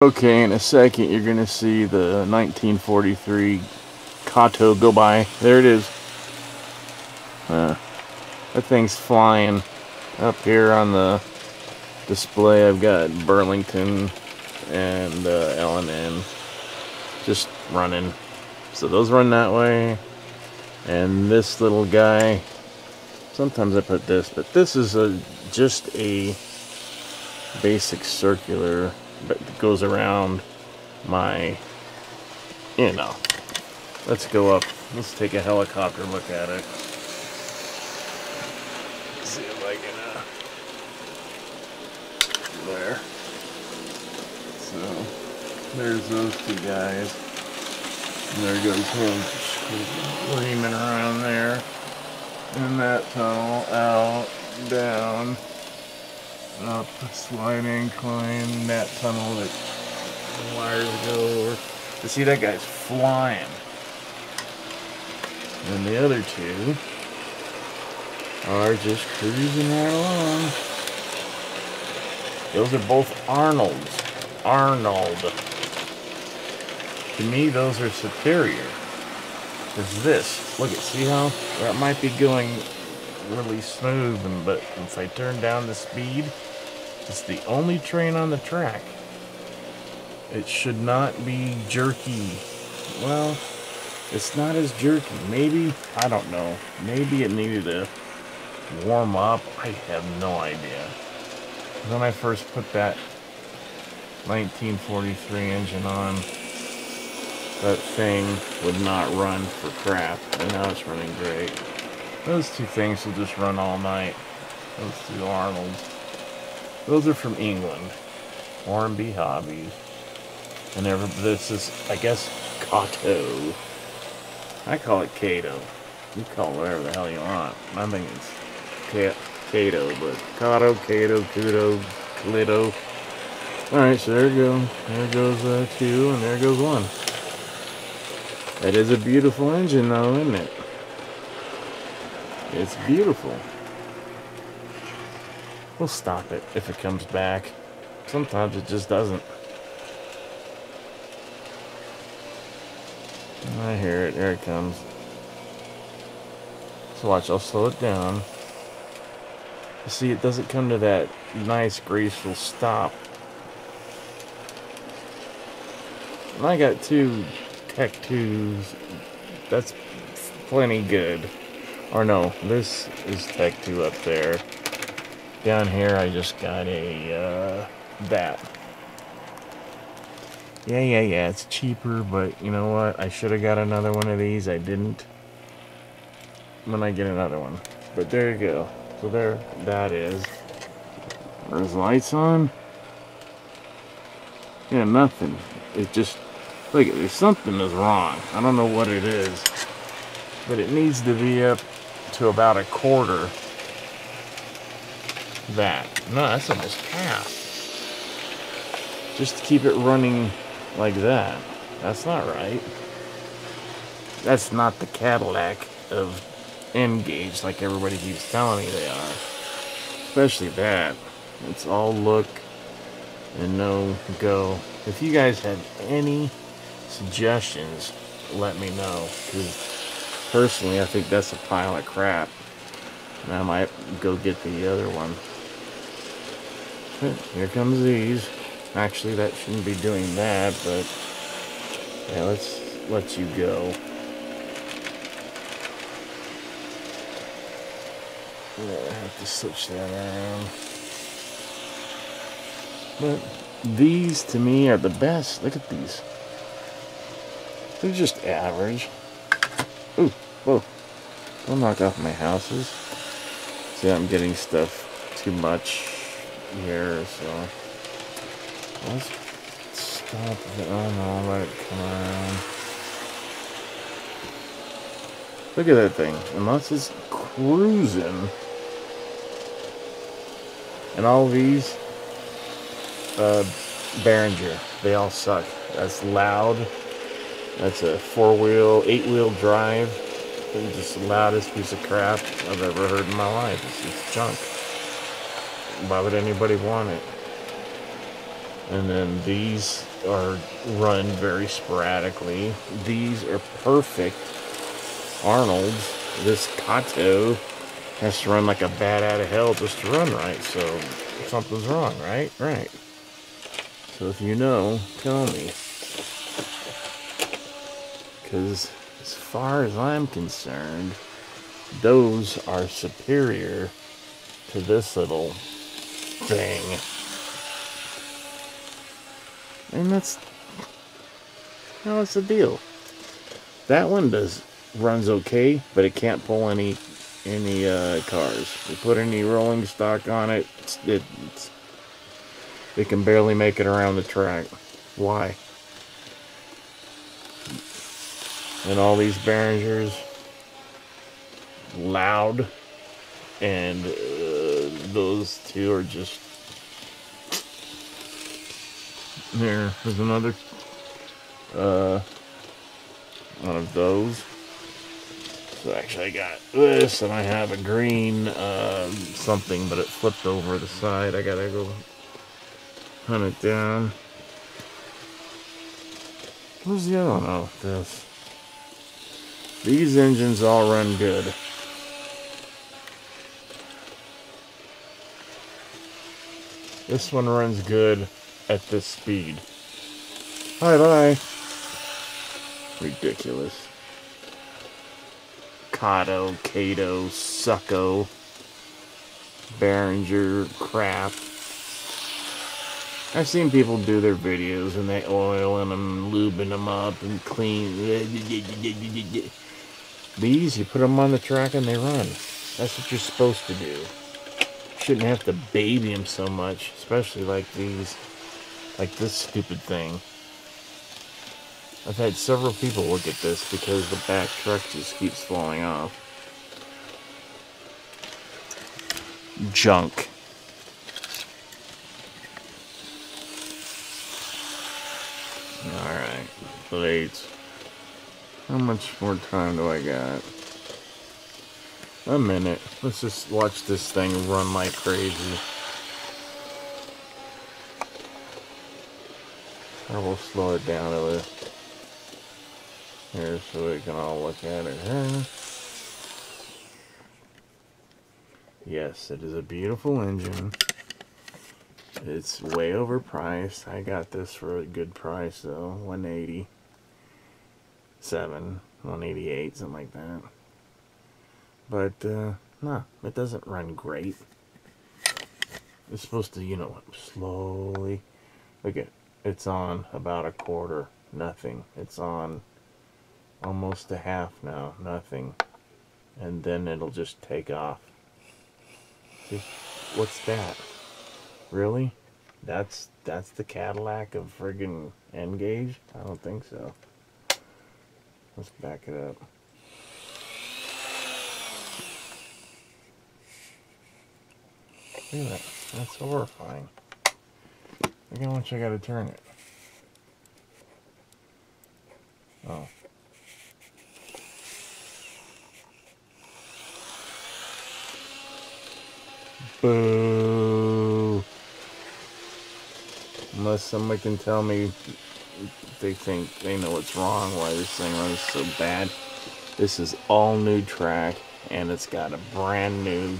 Okay, in a second you're gonna see the 1943 Kato go by. There it is. Uh, that thing's flying. Up here on the display I've got Burlington and uh, L&N just running. So those run that way. And this little guy, sometimes I put this, but this is a just a basic circular that goes around my, you know. Let's go up. Let's take a helicopter look at it. See if I can, uh, there. So, there's those two guys. And there goes him screaming around there. And that tunnel out, down up a slight incline, that tunnel that the wires go over. You see that guy's flying. And the other two are just cruising right along. Those are both Arnold's. Arnold. To me, those are superior. Is this. Look at, see how that might be going really smooth, and but if I turn down the speed, it's the only train on the track. It should not be jerky. Well, it's not as jerky. Maybe, I don't know. Maybe it needed to warm up. I have no idea. When I first put that 1943 engine on, that thing would not run for crap. And now it's running great. Those two things will just run all night. Those two Arnolds. Those are from England. Hornby Hobbies. And this is, I guess, Kato. I call it Kato. You call it whatever the hell you want. I think it's Kato, but Kato, Kato, Kudo, Clito. Alright, so there we go. There goes uh, two, and there goes one. That is a beautiful engine, though, isn't it? It's beautiful. We'll stop it if it comes back. Sometimes it just doesn't. I hear it. There it comes. So watch, I'll slow it down. See, it doesn't come to that nice, graceful stop. And I got two Tech 2s. That's plenty good. Or no, this is Tech 2 up there. Down here, I just got a, uh, that. Yeah, yeah, yeah, it's cheaper, but you know what? I should have got another one of these. I didn't. When I get another one. But there you go. So there, that is. There's lights on. Yeah, nothing. It just, look, there's something is wrong. I don't know what it is. But it needs to be up to about a quarter that. No, that's almost half. Just to keep it running like that. That's not right. That's not the Cadillac of N-gauge like everybody keeps telling me they are. Especially that. It's all look and no go. If you guys have any suggestions, let me know. Because personally, I think that's a pile of crap. And I might go get the other one. Here comes these. Actually, that shouldn't be doing that, but yeah, let's let you go. Yeah, I have to switch that around. But these, to me, are the best. Look at these. They're just average. Ooh, whoa. Don't knock off my houses. See, I'm getting stuff too much here, so let's stop it. Oh no, let come around. Look at that thing. Unless it's cruising. And all these, uh, Behringer, they all suck. That's loud. That's a four-wheel, eight-wheel drive. It's just the loudest piece of crap I've ever heard in my life. It's just junk. Why would anybody want it? And then these are run very sporadically. These are perfect Arnold's. This Kato has to run like a bat out of hell just to run right. So something's wrong, right? Right. So if you know, tell me. Because as far as I'm concerned, those are superior to this little thing. And that's, you know, what's the deal? That one does runs okay, but it can't pull any any uh, cars. We put any rolling stock on it, it it's, it can barely make it around the track. Why? And all these Behringers, loud, and those two are just. There, there's another uh, one of those. So actually I got this and I have a green uh, something, but it flipped over the side. I gotta go hunt it down. Where's the other one? Oh, this. These engines all run good. This one runs good at this speed. Bye-bye. Ridiculous. Kato, Kato, Succo, Behringer, crap. I've seen people do their videos and they oil them, lubing them up and clean. These, you put them on the track and they run. That's what you're supposed to do. Shouldn't have to baby them so much, especially like these, like this stupid thing. I've had several people look at this because the back truck just keeps falling off. Junk. Alright, blades. How much more time do I got? A minute. Let's just watch this thing run like crazy. I will slow it down a little here so we can all look at it. Yes, it is a beautiful engine. It's way overpriced. I got this for a good price though, 187, 188, something like that. But uh, no, it doesn't run great. It's supposed to, you know, slowly. Look at, it's on about a quarter, nothing. It's on almost a half now, nothing. And then it'll just take off. See, what's that? Really? That's that's the Cadillac of friggin' N-gauge? I don't think so. Let's back it up. Look at that. That's horrifying. Look how much I gotta turn it. Oh. Boo. Unless somebody can tell me they think they know what's wrong, why this thing runs so bad. This is all new track, and it's got a brand new